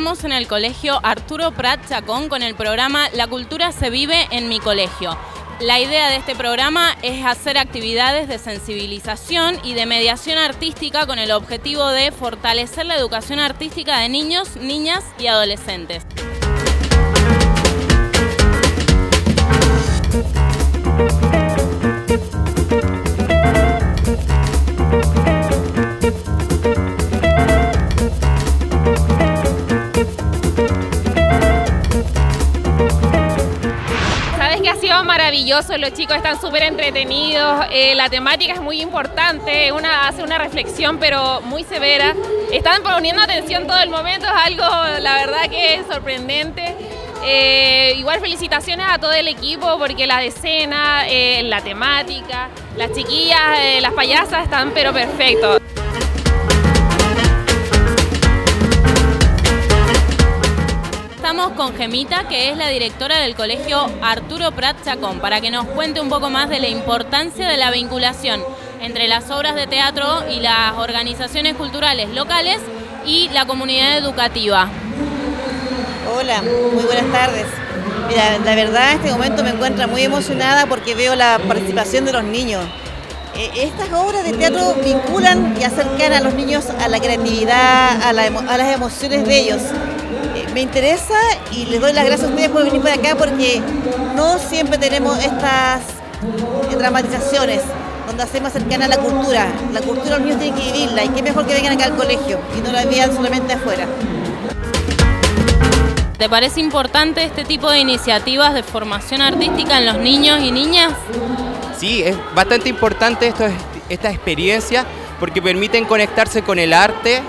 estamos en el colegio Arturo Prat Chacón con el programa La cultura se vive en mi colegio. La idea de este programa es hacer actividades de sensibilización y de mediación artística con el objetivo de fortalecer la educación artística de niños, niñas y adolescentes. Los chicos están súper entretenidos, eh, la temática es muy importante, una, hace una reflexión pero muy severa. Están poniendo atención todo el momento, es algo la verdad que es sorprendente. Eh, igual felicitaciones a todo el equipo porque la escena, eh, la temática, las chiquillas, las payasas están pero perfectos. Estamos con Gemita, que es la directora del colegio Arturo Prat Chacón, para que nos cuente un poco más de la importancia de la vinculación entre las obras de teatro y las organizaciones culturales locales y la comunidad educativa. Hola, muy buenas tardes. Mira, la verdad en este momento me encuentro muy emocionada porque veo la participación de los niños. Eh, estas obras de teatro vinculan y acercan a los niños a la creatividad, a, a las emociones de ellos me interesa y les doy las gracias a ustedes por venir por acá porque no siempre tenemos estas dramatizaciones donde hacemos cercana a la cultura. La cultura los niños tienen que vivirla y qué mejor que vengan acá al colegio y no la vean solamente afuera. ¿Te parece importante este tipo de iniciativas de formación artística en los niños y niñas? Sí, es bastante importante esto, esta experiencia porque permiten conectarse con el arte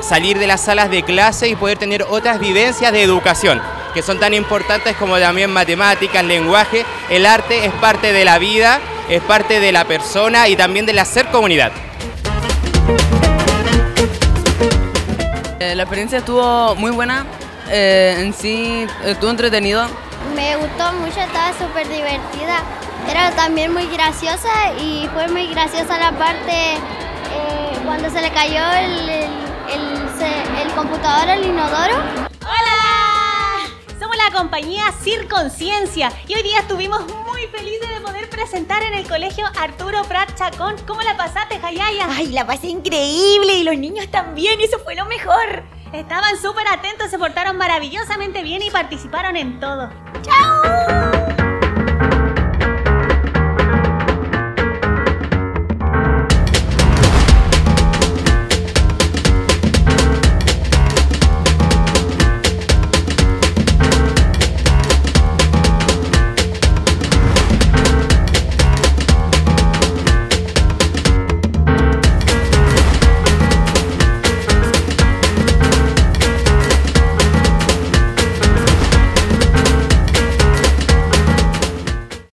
salir de las salas de clase y poder tener otras vivencias de educación, que son tan importantes como también matemáticas, lenguaje. El arte es parte de la vida, es parte de la persona y también del hacer comunidad. Eh, la experiencia estuvo muy buena, eh, en sí estuvo entretenido. Me gustó mucho, estaba súper divertida. Era también muy graciosa y fue muy graciosa la parte eh, cuando se le cayó el el, computador al inodoro. ¡Hola! Somos la compañía Circonciencia y hoy día estuvimos muy felices de poder presentar en el colegio Arturo Prat Chacón. ¿Cómo la pasaste, Jayaya? Ay, la pasé increíble y los niños también, eso fue lo mejor. Estaban súper atentos, se portaron maravillosamente bien y participaron en todo. ¡Chao!